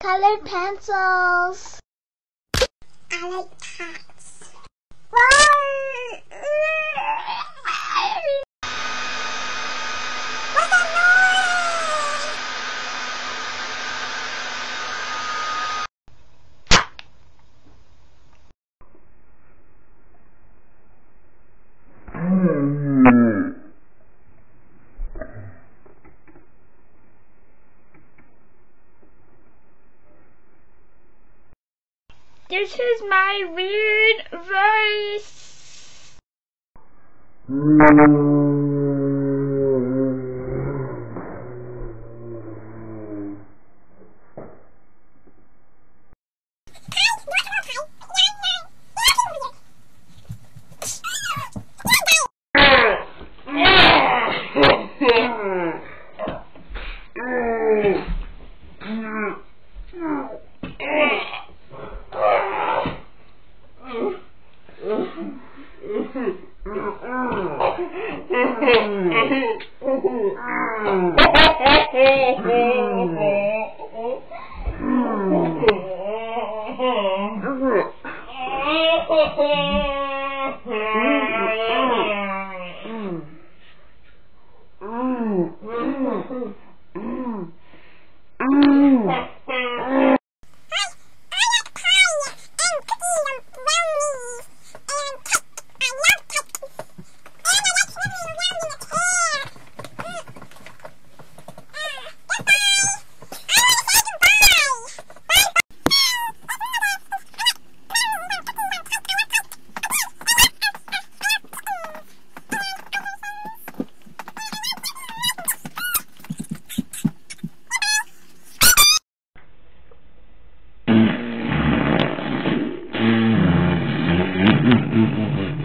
Colored pencils. I like. This is my weird voice. Mm. Mm. mm-hmm.